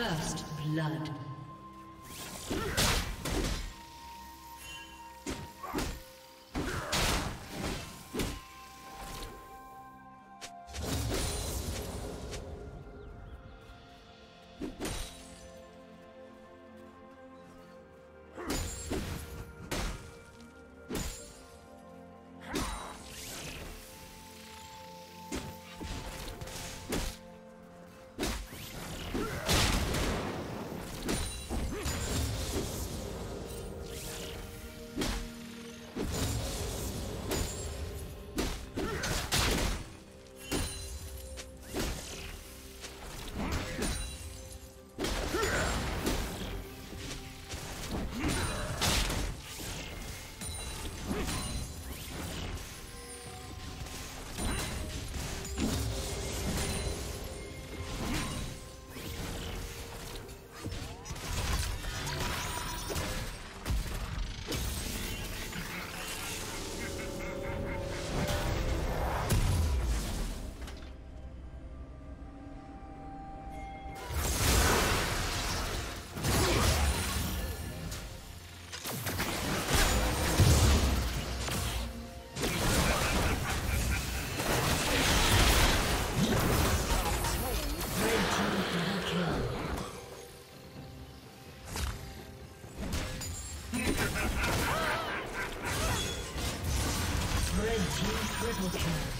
First blood. The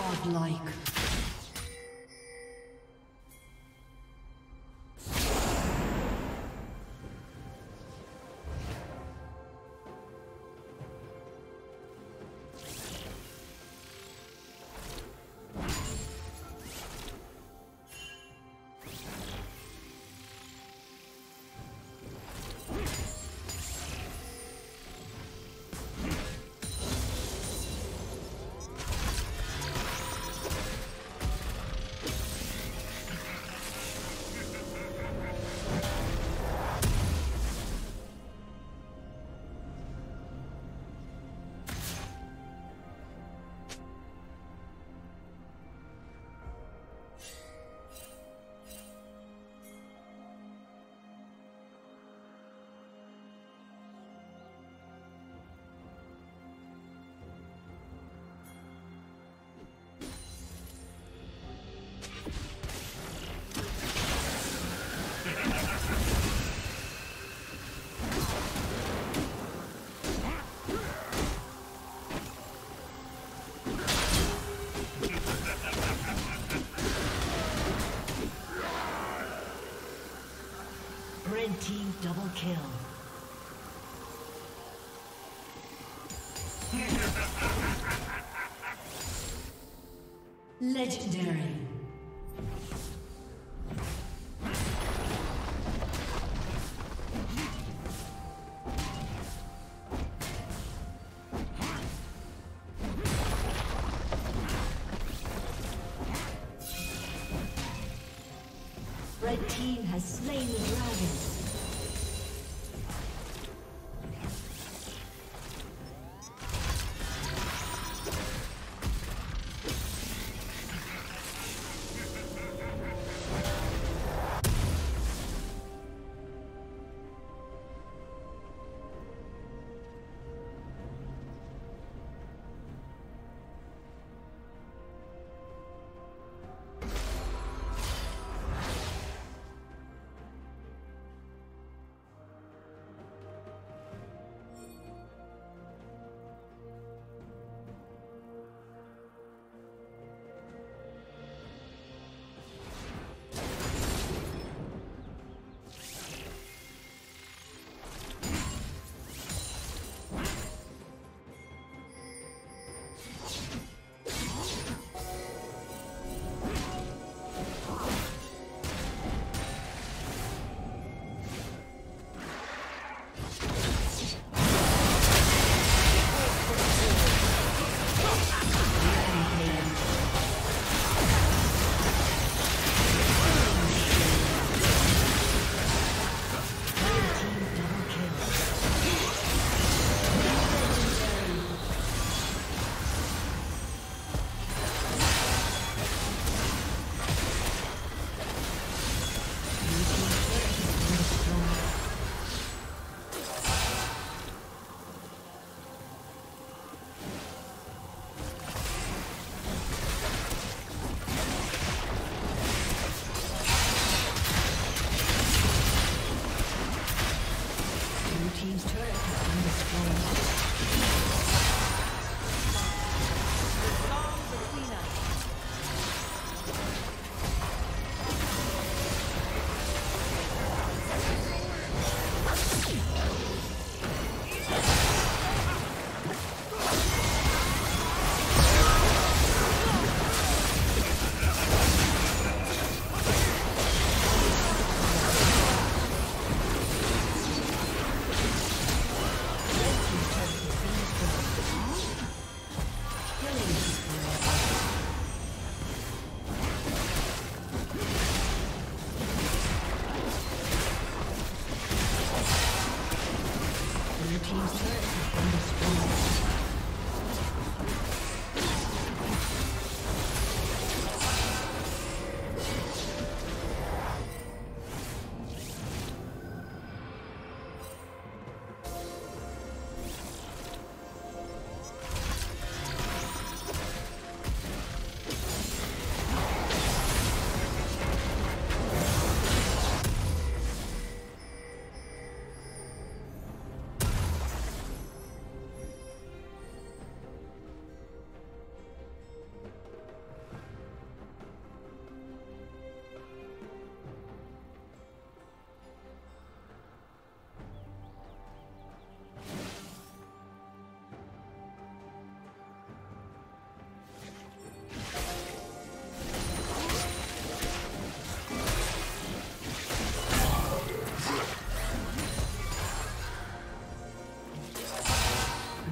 Godlike. Legendary. Red team has slain the dragon.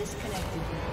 disconnected.